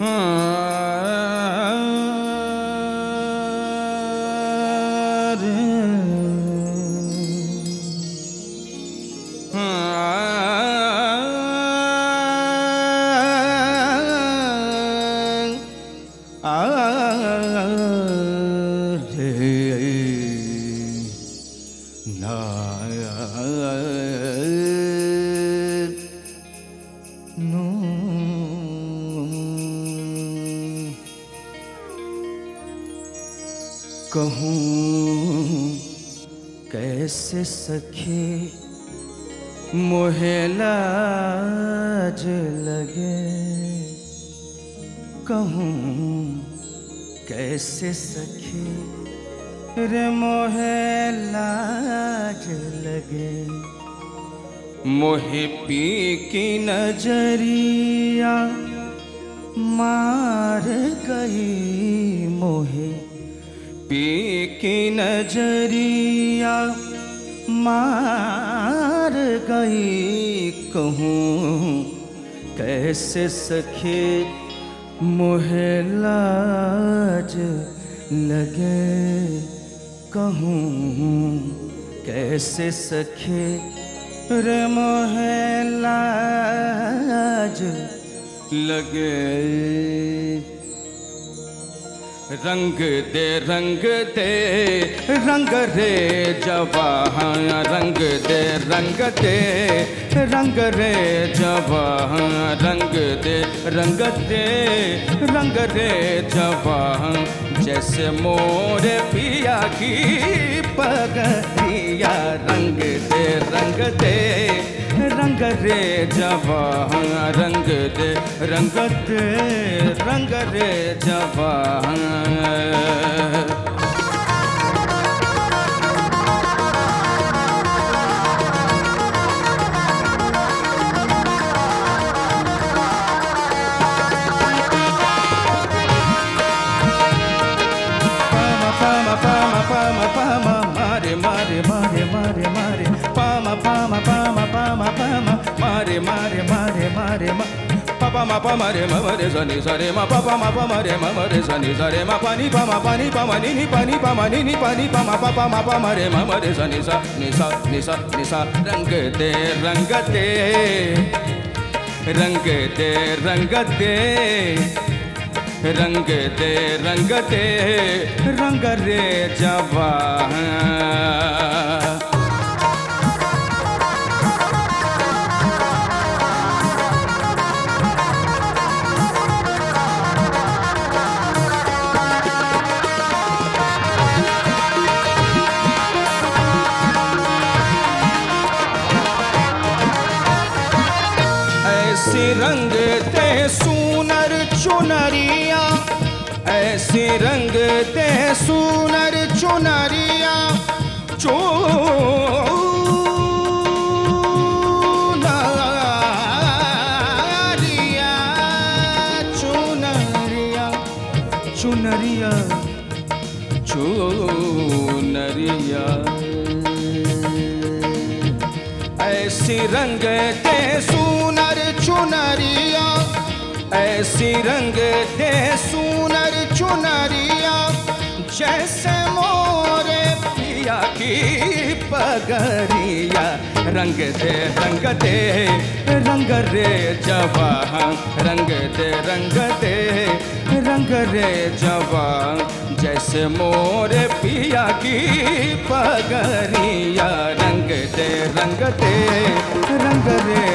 ah, ah, ah, ah. कहूँ, कैसे सखी मोहे लाज लगे? कहूँ, कैसे सखी रे मोहे लाज लगे? मोहे पी की नज़रिया मार गई की नज़रिया मार गई कहूँ, कैसे सखे मोहे लाज लगे कहूँ, कैसे सखे रे मोहे लाज लगे रंग दे रंग दे, रंग रे जवान रंग दे रंग दे, रंग रे जवान रंग दे रंग दे, रंग रे जवान जैसे मोरे पिया की पगरिया रंग दे रंग दे रंग रे जवान रंग दे रंग रंग रे जवान ma pa mare ma mare sa ni sa re ma papa ma pa mare ma mare sa ni sa re ma pa ni pa ma pa ni pa ma ni ni pa ni pa ma ni ni pa ni pa ma pa pa ma pa mare ma mare sa ni sa ni sa ni sa ni sa rang de rang de रंग दे रंग रे ऐसी रंग ते सुनर चुनरिया ऐसी रंग ते सुनर चुनरिया चो चुनरिया चुनरिया। ऐसी रंग ते सुनर चुनरिया, ऐसी रंग ते सुनर चुनरिया, जैसे मोरे पिया की पगरिया। रंग दे रंग दे, रंग रे जवान। रंग दे रंग दे, रंग रे जवान। जैसे मोरे पिया की दे रंग दे रंग रे